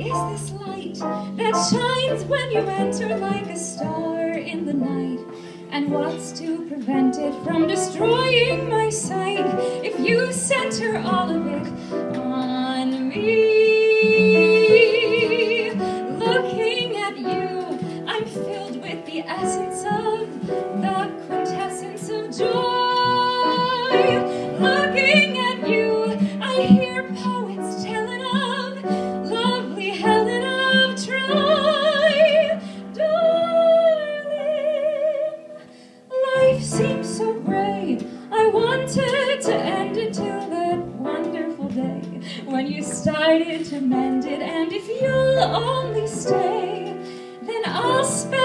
is this light that shines when you enter like a star in the night? And what's to prevent it from destroying my sight if you center all of it on me? Looking at you, I'm filled with the essence of so gray. I wanted to end it till that wonderful day when you started to mend it. And if you'll only stay, then I'll spend